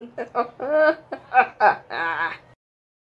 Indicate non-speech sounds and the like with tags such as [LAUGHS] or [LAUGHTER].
嗯 [LAUGHS] 哼